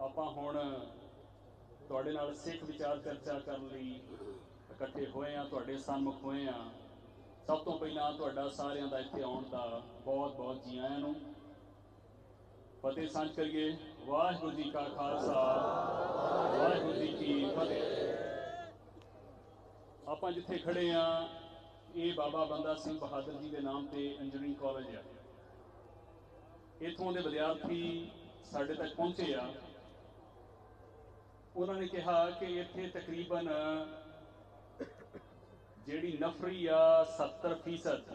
ਆਪਾਂ ਹੁਣ ਤੁਹਾਡੇ ਨਾਲ ਸਿੱਖ ਵਿਚਾਰ ਚਰਚਾ ਕਰਨ ਲਈ ਇਕੱਠੇ ਹੋਏ ਆ ਤੁਹਾਡੇ ਸਨਮੁਖ ਹੋਏ ਆ ਸਭ ਤੋਂ ਪਹਿਲਾਂ ਤੁਹਾਡਾ ਸਾਰਿਆਂ ਦਾ ਇੱਥੇ ਆਉਣ ਦਾ ਬਹੁਤ ਬਹੁਤ ਜੀ ਆਇਆਂ ਨੂੰ। ਫਤਿਹ ਸਾਂਝ ਕਰੀਏ। ਵਾਹਿਗੁਰੂ ਜੀ ਕਾ ਖਾਲਸਾ। ਵਾਹਿਗੁਰੂ ਜੀ ਕੀ ਫਤਿਹ। ਆਪਾਂ ਜਿੱਥੇ ਖੜੇ ਆ ਇਹ ਬਾਬਾ ਬੰਦਾ ਸਿੰਘ ਬਹਾਦਰ ਜੀ ਦੇ ਨਾਮ ਤੇ ਇੰਜੀਨੀਅਰਿੰਗ ਕਾਲਜ ਆ। ਇੱਥੋਂ ਦੇ ਵਿਦਿਆਰਥੀ ਸਾਡੇ ਤੱਕ ਪਹੁੰਚੇ ਆ। ਉਹਨਾਂ ਨੇ ਕਿਹਾ ਕਿ ਇੱਥੇ ਤਕਰੀਬਨ ਜਿਹੜੀ ਨਫਰੀ ਆ 70%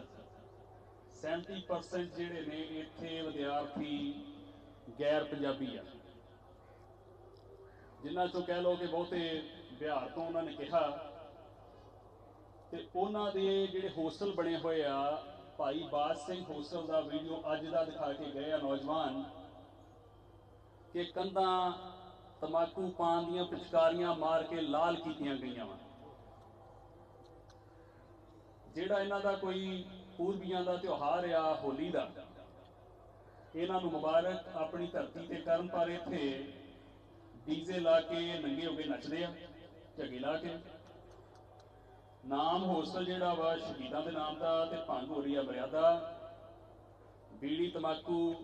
70% ਜਿਹੜੇ ਨੇ ਇੱਥੇ ਵਿਦਿਆਰਥੀ ਗੈਰ ਪੰਜਾਬੀ ਆ। ਜਿਨ੍ਹਾਂ ਚੋਂ ਕਹਿ ਲਓ ਕਿ ਬਹੁਤੇ ਬਿਹਾਰ ਤੋਂ ਉਹਨਾਂ ਨੇ ਕਿਹਾ ਤੇ ਉਹਨਾਂ ਦੇ ਜਿਹੜੇ ਹੋਸਟਲ ਬਣੇ ਹੋਏ ਆ, ਭਾਈ ਬਾਜ ਸਿੰਘ ਹੋਸਟਲ ਦਾ ਵੀਡੀਓ ਅੱਜ ਦਾ ਦਿਖਾ ਕੇ ਗਏ ਆ ਨੌਜਵਾਨ ਕਿ ਕੰਧਾਂ ਤਮਾਕੂ ਪਾਨ ਦੀਆਂ ਪਿਚਕਾਰੀਆਂ ਮਾਰ ਕੇ ਲਾਲ ਕੀਤੀਆਂ ਗਈਆਂ ਵਾ। ਜਿਹੜਾ ਇਹਨਾਂ ਦਾ ਕੋਈ ਪੂਰਬੀਆਂ ਦਾ ਤਿਉਹਾਰ ਆ, ਹੋਲੀ ਦਾ, ਇਹਨਾਂ ਨੂੰ ਮੁਬਾਰਕ, ਆਪਣੀ ਧਰਤੀ ਤੇ ਕਰਨ ਪਰ ਇੱਥੇ ਡੀਜ਼ੇ ਲਾ ਕੇ ਨੰਗੇ ਹੋ ਕੇ ਨੱਚਦੇ ਆ, ਝੱਗੇ ਲਾ ਕੇ। ਨਾਮ ਹੋਸਟਲ ਜਿਹੜਾ ਵਾ, ਸ਼ਹੀਦਾਂ ਦੇ ਨਾਮ ਦਾ ਤੇ ਭੰਗ ਹੋ ਰਹੀ ਆ ਬਰਿਆਦਾ ਬੀੜੀ ਤਮਾਕੂ,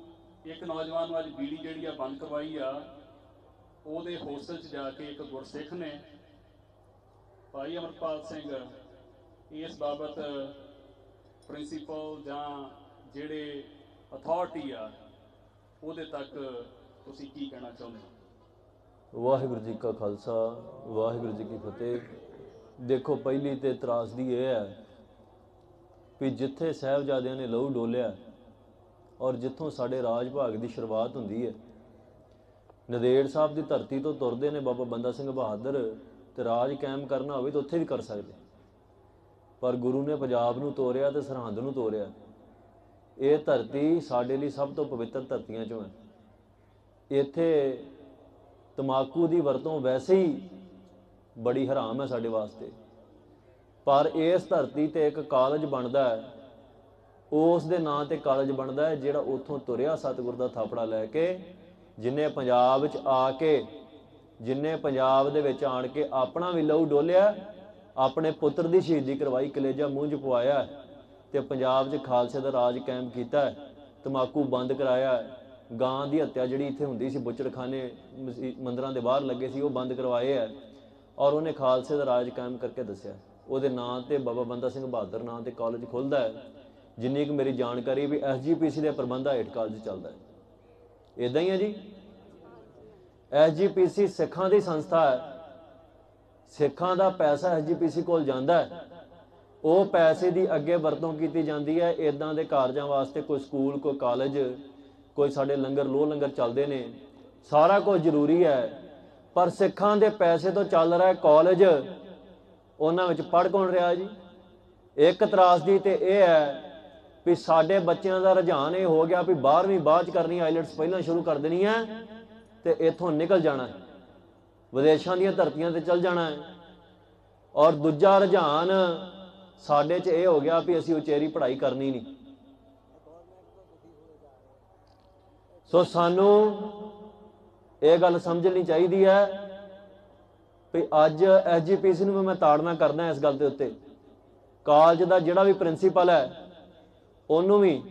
ਇੱਕ ਨੌਜਵਾਨ ਨੂੰ ਅੱਜ ਬੀੜੀ ਜਿਹੜੀ ਆ ਬੰਦ ਕਰਵਾਈ ਆ। ਉਹਦੇ ਹੋਸਟਲ 'ਚ ਜਾ ਕੇ ਇੱਕ ਗੁਰਸਿੱਖ ਨੇ ਭਾਈ ਅਮਰਪਾਲ ਸਿੰਘ, ਇਸ ਬਾਬਤ ਪ੍ਰਿੰਸੀਪਲ ਜਾਂ ਜਿਹੜੇ ਅਥਾਰਟੀ ਆ, ਉਹਦੇ ਤੱਕ ਤੁਸੀਂ ਕੀ ਕਹਿਣਾ ਚਾਹੁੰਦੇ ਹੋ? ਵਾਹਿਗੁਰੂ ਜੀ ਕਾ ਖਾਲਸਾ, ਵਾਹਿਗੁਰੂ ਜੀ ਕੀ ਫਤਿਹ। ਦੇਖੋ, ਪਹਿਲੀ ਤੇ ਤਰਾਸਦੀ ਇਹ ਹੈ ਵੀ ਜਿੱਥੇ ਸਾਹਿਬਜ਼ਾਦਿਆਂ ਨੇ ਲਹੂ ਡੋਲਿਆ ਔਰ ਜਿੱਥੋਂ ਸਾਡੇ ਰਾਜ ਭਾਗ ਦੀ ਸ਼ੁਰੂਆਤ ਹੁੰਦੀ ਹੈ ਨਦੇੜ ਸਾਹਿਬ ਦੀ ਧਰਤੀ ਤੋਂ ਤੁਰਦੇ ਨੇ ਬਾਬਾ ਬੰਦਾ ਸਿੰਘ ਬਹਾਦਰ ਤੇ ਰਾਜ ਕਾਇਮ ਕਰਨਾ ਹੋਵੇ ਤਾਂ ਉੱਥੇ ਵੀ ਕਰ ਸਕਦੇ। ਪਰ ਗੁਰੂ ਨੇ ਪੰਜਾਬ ਨੂੰ ਤੋਰਿਆ ਤੇ ਸਰਹੰਦ ਨੂੰ ਤੋਰਿਆ। ਇਹ ਧਰਤੀ ਸਾਡੇ ਲਈ ਸਭ ਤੋਂ ਪਵਿੱਤਰ ਧਰਤੀਆਂ ਚੋਂ ਹੈ। ਇੱਥੇ ਤਮਾਕੂ ਦੀ ਵਰਤੋਂ ਵੈਸੇ ਹੀ ਬੜੀ ਹਰਾਮ ਹੈ ਸਾਡੇ ਵਾਸਤੇ। ਪਰ ਇਸ ਧਰਤੀ ਤੇ ਇੱਕ ਕਾਲਜ ਬਣਦਾ ਹੈ। ਉਸ ਦੇ ਨਾਂ ਤੇ ਕਾਲਜ ਬਣਦਾ ਹੈ ਜਿਹੜਾ ਉੱਥੋਂ ਤੁਰਿਆ ਸਤਿਗੁਰ ਦਾ ਥਾਪੜਾ ਲੈ ਕੇ ਜਿਨੇ ਪੰਜਾਬ ਵਿੱਚ ਆ ਕੇ, ਜਿਨੇ ਪੰਜਾਬ ਦੇ ਵਿੱਚ ਆਣ ਕੇ ਆਪਣਾ ਵੀ ਲਹੂ ਡੋਲਿਆ, ਆਪਣੇ ਪੁੱਤਰ ਦੀ ਸ਼ਹੀਦੀ ਕਰਵਾਈ, ਕਲੇਜਾ ਮੂੰਹ 'ਚ ਪਵਾਇਆ, ਤੇ ਪੰਜਾਬ 'ਚ ਖਾਲਸੇ ਦਾ ਰਾਜ ਕਾਇਮ ਕੀਤਾ ਹੈ ਤਮਾਕੂ ਬੰਦ ਕਰਾਇਆ, ਗਾਂ ਦੀ ਹੱਤਿਆ ਜਿਹੜੀ ਇੱਥੇ ਹੁੰਦੀ ਸੀ, ਬੁੱਚੜਖਾਨੇ ਮਸੀ- ਮੰਦਰਾਂ ਦੇ ਬਾਹਰ ਲੱਗੇ ਸੀ, ਉਹ ਬੰਦ ਕਰਵਾਏ ਹੈ ਔਰ ਉਹਨੇ ਖਾਲਸੇ ਦਾ ਰਾਜ ਕਾਇਮ ਕਰਕੇ ਦੱਸਿਆ। ਉਹਦੇ ਨਾਂ ਤੇ ਬਾਬਾ ਬੰਦਾ ਸਿੰਘ ਬਹਾਦਰ ਨਾਂ ਤੇ ਕਾਲਜ ਖੁੱਲਦਾ ਹੈ, ਜਿੰਨੀ ਕੁ ਮੇਰੀ ਜਾਣਕਾਰੀ ਵੀ ਐਸਜੀਪੀਸੀ ਦੇ ਪ੍ਰਬੰਧਾ ਹੇਠ ਕਾਲਜ ਚੱਲਦਾ ਹੈ। ਇਦਾਂ ਹੀ ਹੈ ਜੀ। ਐਸਜੀਪੀਸੀ ਸਿੱਖਾਂ ਦੀ ਸੰਸਥਾ ਹੈ। ਸਿੱਖਾਂ ਦਾ ਪੈਸਾ ਐਸਜੀਪੀਸੀ ਕੋਲ ਜਾਂਦਾ ਹੈ। ਉਹ ਪੈਸੇ ਦੀ ਅੱਗੇ ਵਰਤੋਂ ਕੀਤੀ ਜਾਂਦੀ ਹੈ। ਇਦਾਂ ਦੇ ਕਾਰਜਾਂ ਵਾਸਤੇ ਕੋਈ ਸਕੂਲ, ਕੋਈ ਕਾਲਜ, ਕੋਈ ਸਾਡੇ ਲੰਗਰ ਲੋ ਲੰਗਰ ਚੱਲਦੇ ਨੇ। ਸਾਰਾ ਕੁਝ ਜ਼ਰੂਰੀ ਹੈ। ਪਰ ਸਿੱਖਾਂ ਦੇ ਪੈਸੇ ਤੋਂ ਚੱਲ ਰਿਹਾ ਕਾਲਜ। ਉਹਨਾਂ ਵਿੱਚ ਪੜ ਕੌਣ ਰਿਹਾ ਜੀ? ਇੱਕ ਤਰਾਸਦੀ ਤੇ ਇਹ ਹੈ ਵੀ ਸਾਡੇ ਬੱਚਿਆਂ ਦਾ ਰੁਝਾਨ ਇਹ ਹੋ ਗਿਆ ਵੀ 12ਵੀਂ ਬਾਅਦ ਚ ਕਰਨੀ ਆਈਲੈਟਸ ਪਹਿਲਾਂ ਸ਼ੁਰੂ ਕਰ ਦੇਣੀ ਹੈ ਤੇ ਇੱਥੋਂ ਨਿਕਲ ਜਾਣਾ ਹੈ। ਵਿਦੇਸ਼ਾਂ ਦੀਆਂ ਧਰਤੀਆਂ ਤੇ ਚੱਲ ਜਾਣਾ ਹੈ। ਔਰ ਦੂਜਾ ਰੁਝਾਨ ਸਾਡੇ 'ਚ ਇਹ ਹੋ ਗਿਆ ਵੀ ਅਸੀਂ ਉਚੇਰੀ ਪੜ੍ਹਾਈ ਕਰਨੀ ਨਹੀਂ। ਸੋ ਸਾਨੂੰ ਇਹ ਗੱਲ ਸਮਝਣੀ ਚਾਹੀਦੀ ਹੈ ਵੀ ਅੱਜ ਐਸਜੀਪੀਸੀ ਨੂੰ ਵੀ ਮੈਂ ਤਾੜਨਾ ਕਰਦਾ ਇਸ ਗੱਲ ਦੇ ਉੱਤੇ। ਕਾਲਜ ਦਾ ਜਿਹੜਾ ਵੀ ਪ੍ਰਿੰਸੀਪਲ ਹੈ ਉਹਨੂੰ ਵੀ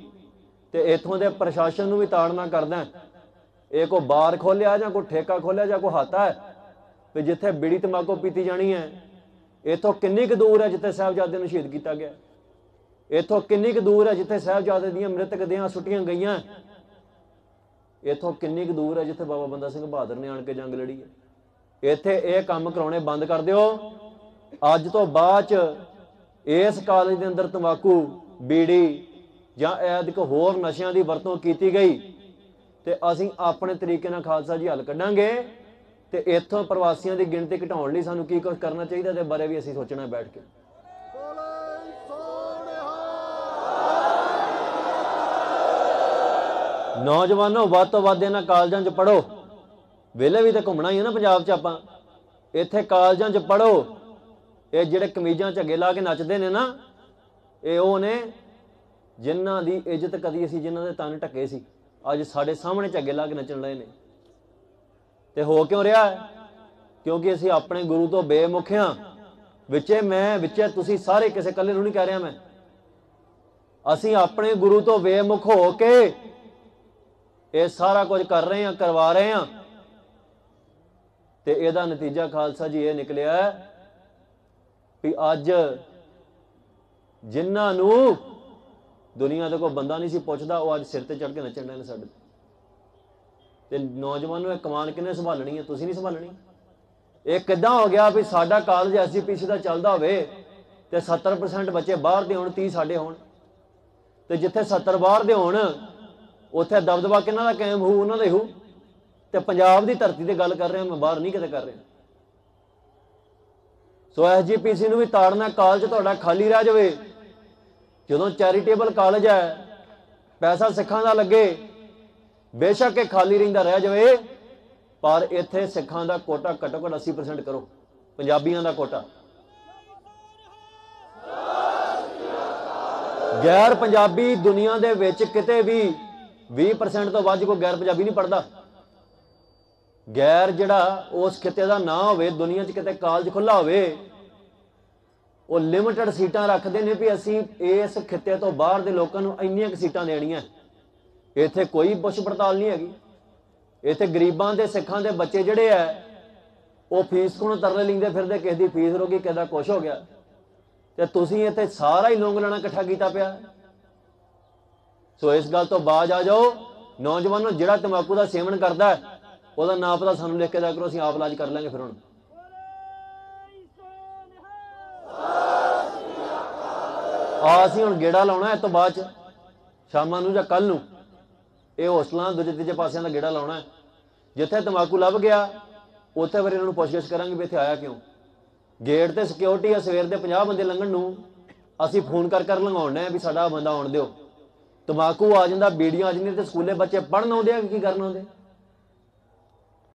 ਤੇ ਇਥੋਂ ਦੇ ਪ੍ਰਸ਼ਾਸਨ ਨੂੰ ਵੀ ਤਾੜਨਾ ਕਰਦਾ ਇਹ ਕੋ ਬਾਰ ਖੋਲਿਆ ਜਾਂ ਕੋ ਠੇਕਾ ਖੋਲਿਆ ਜਾਂ ਕੋ ਹਾਤਾ ਹੈ? ਵੀ ਜਿੱਥੇ ਬੀੜੀ ਤਮਾਕੂ ਪੀਤੀ ਜਾਣੀ ਹੈ, ਇਥੋਂ ਕਿੰਨੀ ਕੁ ਦੂਰ ਹੈ ਜਿੱਥੇ ਸਾਹਿਬਜ਼ਾਦੇ ਨੂੰ ਸ਼ਹੀਦ ਕੀਤਾ ਗਿਆ? ਇਥੋਂ ਕਿੰਨੀ ਕੁ ਦੂਰ ਹੈ ਜਿੱਥੇ ਸਾਹਿਬਜ਼ਾਦੇ ਦੀਆਂ ਮ੍ਰਿਤਕ ਦੇਹਾਂ ਸੁੱਟੀਆਂ ਗਈਆਂ? ਇਥੋਂ ਕਿੰਨੀ ਕੁ ਦੂਰ ਹੈ ਜਿੱਥੇ ਬਾਬਾ ਬੰਦਾ ਸਿੰਘ ਬਹਾਦਰ ਨੇ ਆਣ ਕੇ ਜੰਗ ਲੜੀ ਹੈ? ਇੱਥੇ ਇਹ ਕੰਮ ਕਰਾਉਣੇ ਬੰਦ ਕਰ ਦਿਓ। ਅੱਜ ਤੋਂ ਬਾਅਦ ਚ ਇਸ ਕਾਲਜ ਦੇ ਅੰਦਰ ਤੰਬਾਕੂ, ਬੀੜੀ ਜਾਂ ਐਦਿਕ ਹੋਰ ਨਸ਼ਿਆਂ ਦੀ ਵਰਤੋਂ ਕੀਤੀ ਗਈ, ਤੇ ਅਸੀਂ ਆਪਣੇ ਤਰੀਕੇ ਨਾਲ ਖਾਲਸਾ ਜੀ ਹੱਲ ਕੱਢਾਂਗੇ ਤੇ ਇੱਥੋਂ ਪ੍ਰਵਾਸੀਆਂ ਦੀ ਗਿਣਤੀ ਘਟਾਉਣ ਲਈ ਸਾਨੂੰ ਕੀ ਕੁਝ ਕਰਨਾ ਚਾਹੀਦਾ ਤੇ ਬਾਰੇ ਵੀ ਅਸੀਂ ਸੋਚਣਾ ਬੈਠ ਕੇ। ਨੌਜਵਾਨੋ, ਵੱਧ ਤੋਂ ਵੱਧ ਇਹਨਾਂ ਕਾਲਜਾਂ 'ਚ ਪੜੋ ਵੇਲੇ ਵੀ ਤਾਂ ਘੁੰਮਣਾ ਹੀ ਹੈ ਨਾ ਪੰਜਾਬ 'ਚ ਆਪਾਂ। ਇੱਥੇ ਕਾਲਜਾਂ 'ਚ ਪੜੋ ਇਹ ਜਿਹੜੇ ਕਮੀਜ਼ਾਂ ਝੱਗੇ ਲਾ ਕੇ ਨੱਚਦੇ ਨੇ ਨਾ, ਇਹ ਉਹ ਨੇ ਜਿਨ੍ਹਾਂ ਦੀ ਇੱਜ਼ਤ ਕਦੀ ਅਸੀਂ ਜਿਨ੍ਹਾਂ ਦੇ ਤਨ ਢੱਕੇ ਸੀ, ਅੱਜ ਸਾਡੇ ਸਾਹਮਣੇ ਝੱਗੇ ਲਾ ਕੇ ਨੱਚਣ ਰਹੇ ਨੇ। ਤੇ ਹੋ ਕਿਉਂ ਰਿਹਾ ਹੈ? ਕਿਉਂਕਿ ਅਸੀਂ ਆਪਣੇ ਗੁਰੂ ਤੋਂ ਬੇਮੁਖ ਹਾਂ। ਵਿੱਚੇ ਮੈਂ, ਵਿੱਚੇ ਤੁਸੀਂ ਸਾਰੇ ਕਿਸੇ ਇਕੱਲੇ ਨੂੰ ਨਹੀਂ ਕਹਿ ਰਿਹਾ ਮੈਂ। ਅਸੀਂ ਆਪਣੇ ਗੁਰੂ ਤੋਂ ਬੇਮੁਖ ਹੋ ਕੇ ਇਹ ਸਾਰਾ ਕੁਝ ਕਰ ਰਹੇ ਹਾਂ, ਕਰਵਾ ਰਹੇ ਹਾਂ। ਤੇ ਇਹਦਾ ਨਤੀਜਾ ਖਾਲਸਾ ਜੀ ਇਹ ਨਿਕਲਿਆ ਵੀ ਅੱਜ ਜਿਨ੍ਹਾਂ ਨੂੰ ਦੁਨੀਆ ਦੇ ਕੋਈ ਬੰਦਾ ਨਹੀਂ ਸੀ ਪੁੱਛਦਾ, ਉਹ ਅੱਜ ਸਿਰ ਤੇ ਚੜ ਕੇ ਨੱਚਣ ਨੇ ਸਾਡੇ ਤੇ ਨੌਜਵਾਨ ਨੂੰ ਇਹ ਕਮਾਨ ਕਿਨੇ ਸੰਭਾਲਣੀ ਹੈ? ਤੁਸੀਂ ਨਹੀਂ ਸੰਭਾਲਣੀ? ਇਹ ਕਿੱਦਾਂ ਹੋ ਗਿਆ ਵੀ ਸਾਡਾ ਕਾਲਜ ਐਸਜੀਪੀਸੀ ਦਾ ਚੱਲਦਾ ਹੋਵੇ ਤੇ 70% ਬੱਚੇ ਬਾਹਰ ਦੇ ਹੋਣ 30 ਸਾਡੇ ਹੋਣ। ਤੇ ਜਿੱਥੇ 70 ਬਾਹਰ ਦੇ ਹੋਣ, ਉੱਥੇ ਦਬਦਬਾ ਕਿਹਨਾਂ ਦਾ ਕਾਇਮ ਹੋਊ? ਉਹਨਾਂ ਦਾ ਹੀ ਹੋਊ। ਤੇ ਪੰਜਾਬ ਦੀ ਧਰਤੀ ਤੇ ਗੱਲ ਕਰ ਰਿਹਾ, ਮੈਂ ਬਾਹਰ ਨਹੀਂ ਕਿਤੇ ਕਰ ਰਿਹਾ। ਸੋ ਐਸਜੀਪੀਸੀ ਨੂੰ ਵੀ ਤਾੜਨਾ, ਕਾਲਜ ਤੁਹਾਡਾ ਖਾਲੀ ਰਹਿ ਜਾਵੇ। ਜਦੋਂ ਚੈਰੀਟੇਬਲ ਕਾਲਜ ਹੈ, ਪੈਸਾ ਸਿੱਖਾਂ ਦਾ ਲੱਗੇ, ਬੇਸ਼ੱਕ ਇਹ ਖਾਲੀ ਰਹਿੰਦਾ ਰਹਿ ਜਾਵੇ, ਪਰ ਇੱਥੇ ਸਿੱਖਾਂ ਦਾ ਕੋਟਾ ਘੱਟੋ ਘੱਟ 80% ਕਰੋ, ਪੰਜਾਬੀਆਂ ਦਾ ਕੋਟਾ। ਗੈਰ ਪੰਜਾਬੀ ਦੁਨੀਆ ਦੇ ਵਿੱਚ ਕਿਤੇ ਵੀ 20% ਤੋਂ ਵੱਧ ਕੋਈ ਗੈਰ ਪੰਜਾਬੀ ਨਹੀਂ ਪੜਦਾ ਗੈਰ ਜਿਹੜਾ ਉਸ ਖਿੱਤੇ ਦਾ ਨਾਂ ਹੋਵੇ, ਦੁਨੀਆ 'ਚ ਕਿਤੇ ਕਾਲਜ ਖੁੱਲਾ ਹੋਵੇ ਉਹ ਲਿਮਟਿਡ ਸੀਟਾਂ ਰੱਖਦੇ ਨੇ ਵੀ ਅਸੀਂ ਇਸ ਖਿੱਤੇ ਤੋਂ ਬਾਹਰ ਦੇ ਲੋਕਾਂ ਨੂੰ ਇੰਨੀਆਂ ਕੁ ਸੀਟਾਂ ਦੇਣੀਆਂ। ਇੱਥੇ ਕੋਈ ਪੁੱਛ ਪੜਤਾਲ ਨਹੀਂ ਹੈਗੀ। ਇੱਥੇ ਗਰੀਬਾਂ ਦੇ, ਸਿੱਖਾਂ ਦੇ ਬੱਚੇ ਜਿਹੜੇ ਆ, ਉਹ ਫੀਸ ਕੋਲੋਂ ਤਰਲੇ ਲਿੰਦੇ ਫਿਰਦੇ? ਕਿਸੇ ਦੀ ਫੀਸ ਰੋਗੀ, ਕਿਸੇ ਦਾ ਕੁਛ ਹੋ ਗਿਆ। ਤੇ ਤੁਸੀਂ ਇੱਥੇ ਸਾਰਾ ਹੀ ਲੋਂਗ ਲੈਣਾ ਇਕੱਠਾ ਕੀਤਾ ਪਿਆ। ਸੋ ਇਸ ਗੱਲ ਤੋਂ ਬਾਜ ਆ ਜਾਓ। ਨੌਜਵਾਨੋ ਜਿਹੜਾ ਤਮਾਕੂ ਦਾ ਸੇਵਨ ਕਰਦਾ ਉਹਦਾ ਨਾਂ ਪਤਾ ਸਾਨੂੰ ਲਿਖ ਕੇ ਦਿਆ ਕਰੋ, ਅਸੀਂ ਆਪ ਇਲਾਜ ਕਰ ਲਾਂਗੇ ਫਿਰ ਹੁਣ। ਆ ਅਸੀਂ ਹੁਣ ਗੇੜਾ ਲਾਉਣਾ ਇਸ ਤੋਂ ਬਾਅਦ ਚ, ਸ਼ਾਮਾਂ ਨੂੰ ਜਾਂ ਕੱਲ ਨੂੰ। ਇਹ ਹੌਸਲਾ ਦੂਜੇ ਤੀਜੇ ਪਾਸਿਆਂ ਦਾ ਗੇੜਾ ਲਾਉਣਾ ਹੈ। ਜਿੱਥੇ ਤਮਾਕੂ ਲੱਭ ਗਿਆ, ਉੱਥੇ ਫਿਰ ਇਹਨਾਂ ਨੂੰ ਪੁੱਛਗਿੱਛ ਕਰਾਂਗੇ ਵੀ ਇੱਥੇ ਆਇਆ ਕਿਉਂ। ਗੇਟ ਤੇ ਸਿਕਿਉਰਿਟੀ ਆ, ਸਵੇਰ ਦੇ 50 ਬੰਦੇ ਲੰਘਣ ਨੂੰ, ਅਸੀਂ ਫੋਨ ਕਰ ਕਰ ਲੰਘਾਉਣਾ ਵੀ ਸਾਡਾ ਬੰਦਾ ਆਉਣ ਦਿਓ। ਤਮਾਕੂ ਆ ਜਾਂਦਾ, ਬੀੜੀਆਂ ਆ ਜਾਂਦੀਆਂ ਤੇ ਸਕੂਲੇ ਬੱਚੇ ਪੜਨ ਆਉਂਦੇ ਆ ਕਿ ਕੀ ਕਰਨ ਆਉਂਦੇ?